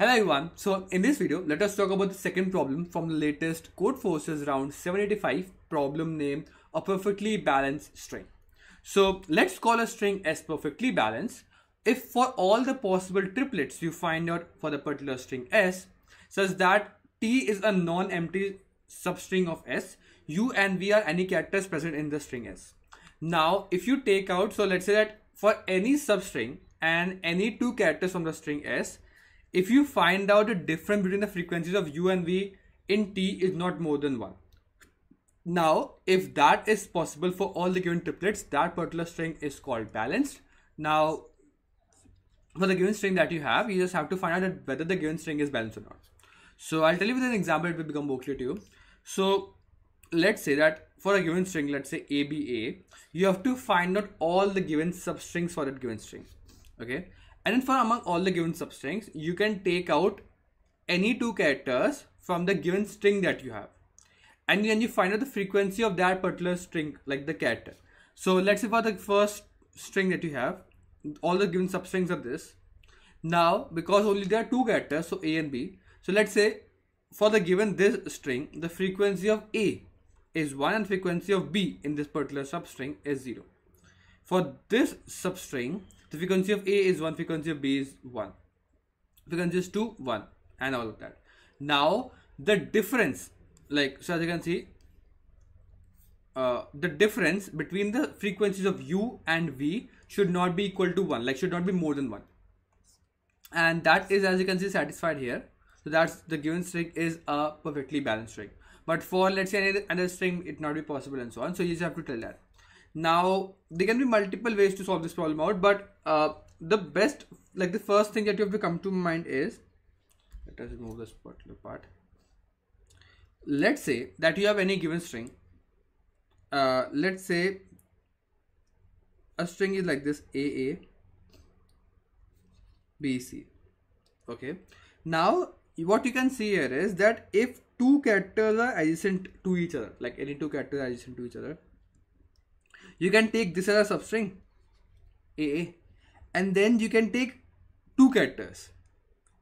Hello everyone. So in this video, let us talk about the second problem from the latest Codeforces round 785 problem named a perfectly balanced string. So let's call a string as perfectly balanced if for all the possible triplets you find out for the particular string s such that t is a non-empty substring of s, u and v are any characters present in the string s. Now if you take out, so let's say that for any substring and any two characters from the string s, if you find out the difference between the frequencies of u and v in t is not more than 1. Now, if that is possible for all the given triplets, that particular string is called balanced. Now, for the given string that you have, you just have to find out whether the given string is balanced or not. So I'll tell you with an example, it will become more clear to you. So let's say that for a given string, let's say ABA, you have to find out all the given substrings for that given string. Okay. And then for among all the given substrings, you can take out any two characters from the given string that you have. And then you find out the frequency of that particular string, like the character. So let's say for the first string that you have, all the given substrings are this. Now, because only there are two characters, so A and B. So let's say for the given this string, the frequency of A is 1 and frequency of B in this particular substring is 0. For this substring, frequency of A is 1, frequency of B is 1. Frequency is 2, 1 and all of that. Now the difference like so as you can see uh, the difference between the frequencies of U and V should not be equal to 1 like should not be more than 1 and that is as you can see satisfied here. So that's the given string is a perfectly balanced string. But for let's say another string it not be possible and so on. So you just have to tell that now there can be multiple ways to solve this problem out but uh, the best like the first thing that you have to come to mind is let us remove this particular part. Let's say that you have any given string uh, let's say a string is like this aa bc okay? Now what you can see here is that if two characters are adjacent to each other like any two characters are adjacent to each other you can take this as a substring a and then you can take two characters.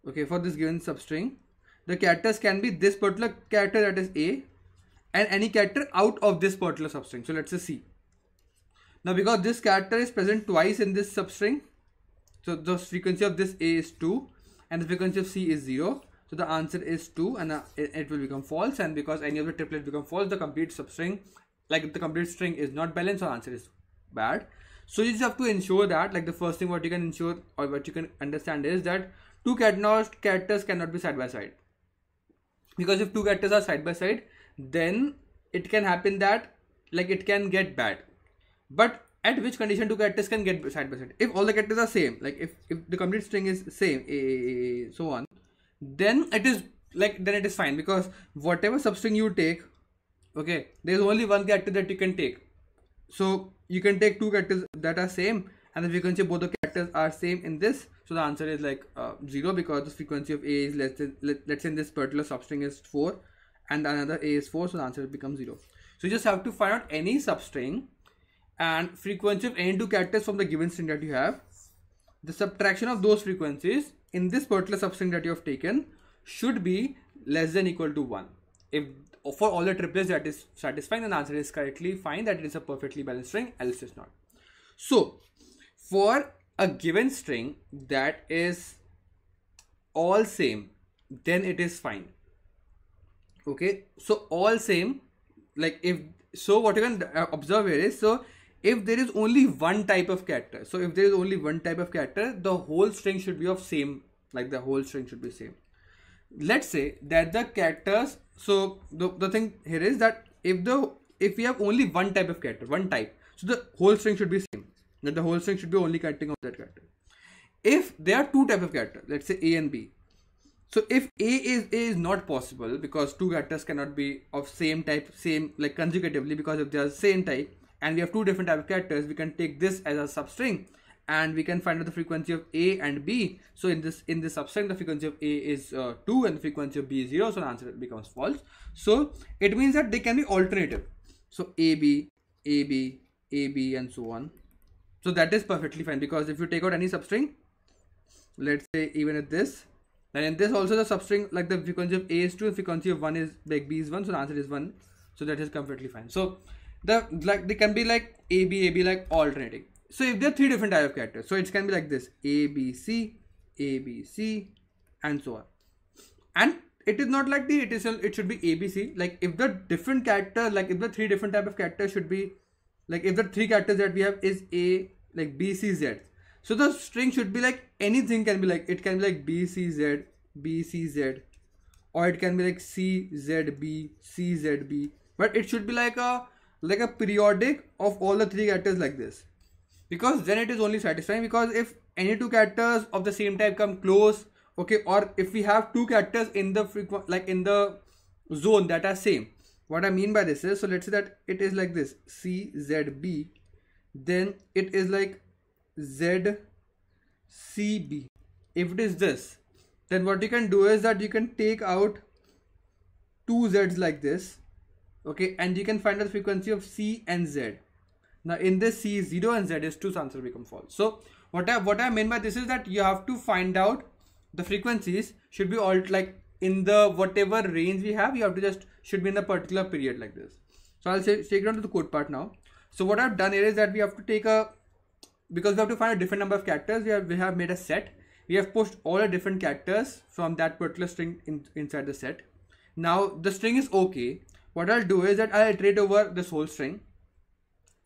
Okay for this given substring the characters can be this particular character that is a and any character out of this particular substring. So let's say c. Now because this character is present twice in this substring so the frequency of this a is 2 and the frequency of c is 0 so the answer is 2 and uh, it, will become false and because any of the triplets become false the complete substring like the complete string is not balanced or answer is bad. So you just have to ensure that like the first thing what you can ensure or what you can understand is that two characters cannot be side by side. Because if two characters are side by side then it can happen that like it can get bad. But at which condition two characters can get side by side? If all the characters are same like if, if the complete string is same a, so on then it is like then it is fine. Because whatever substring you take okay there's only one character that you can take. So you can take two characters that are same and the frequency of both the characters are same in this. So the answer is like uh, zero because the frequency of a is less than let, let's say in this particular substring is 4 and another a is 4 so the answer becomes 0 so you just have to find out any substring and frequency of any two characters from the given string that you have. The subtraction of those frequencies in this particular substring that you have taken should be less than equal to 1 if for all the triplets that is satisfying the answer is correctly fine that it is a perfectly balanced string else it's not. So for a given string that is all same then it is fine. Okay? So all same like if so what you can uh, observe here is so if there is only one type of character so if there is only one type of character the whole string should be of same like the whole string should be same let's say that the characters so the, the thing here is that if the if we have only one type of character one type so the whole string should be same that the whole string should be only counting of that character. If there are two type of character let's say a and b so if a is a is not possible because two characters cannot be of same type same like consecutively because if they are same type and we have two different type of characters we can take this as a substring and we can find out the frequency of A and B. So in this in this substring, the frequency of A is uh, 2 and the frequency of B is 0. So the answer becomes false. So it means that they can be alternative. So AB, AB, AB and so on. So that is perfectly fine because if you take out any substring, let's say even at this, and in this also the substring like the frequency of a is 2 the frequency of 1 is like b is 1 so the answer is 1 so that is completely fine so the like they can be like a b a b like alternating so if there are three different type of characters so it can be like this a b c a b c and so on. And it is not like the it is it should be abc like if the different character like if the three different type of characters should be like if the three characters that we have is a like b c z. So the string should be like anything can be like it can be like b c z b c z. Or it can be like c z b c z b. But it should be like a like a periodic of all the three characters like this because then it is only satisfying because if any two characters of the same type come close okay or if we have two characters in the frequent like in the zone that are same. What i mean by this is so let's say that it is like this c z b then it is like z c b. If it is this then what you can do is that you can take out two z's like this okay and you can find the frequency of c and z now in this c is 0 and z is 2 so answer become false. So what i what i mean by this is that you have to find out the frequencies should be all like in the whatever range we have you have to just should be in a particular period like this. So i'll say, take it on to the code part now. So what i've done here is that we have to take a because we have to find a different number of characters we have we have made a set. We have pushed all the different characters from that particular string in, inside the set. Now the string is okay. What I'll do is that I'll iterate over this whole string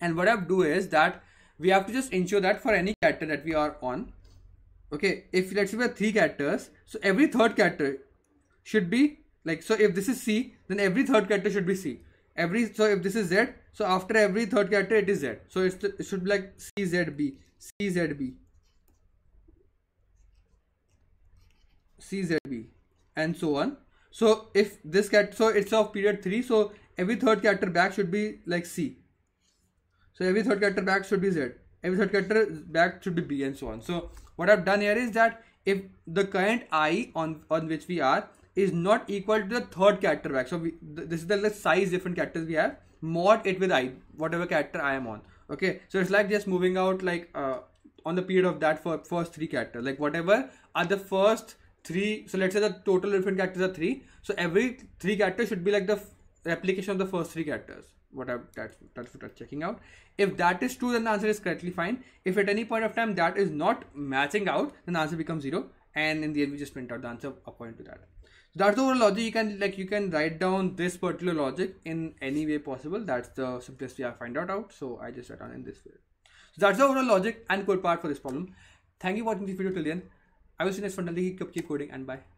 and what I'll do is that we have to just ensure that for any character that we are on okay if let's say we have three characters so every third character should be like so if this is C then every third character should be C. Every so if this is Z so after every third character it is Z. So it's, it should be like CZB CZB CZB and so on. So if this cat, so it's of period 3, so every third character back should be like C. So every third character back should be Z. Every third character back should be B and so on. So what I've done here is that if the current I on, on which we are is not equal to the third character back. So we, th this is the size different characters we have. Mod it with I, whatever character I am on. Okay. So it's like just moving out like uh, on the period of that for first three characters. Like whatever are the first three so let's say the total different characters are three so every three characters should be like the replication of the first three characters what I, that's that's what I'm checking out. If that is true then the answer is correctly fine. If at any point of time that is not matching out then the answer becomes zero. And in the end we just print out the answer according to that. So that's the overall logic. You can like you can write down this particular logic in any way possible. That's the simplest way I find out out. So I just write down in this way. So that's the overall logic and code part for this problem. Thank you for watching this video till the end. I will see you next one. Keep, keep coding and bye.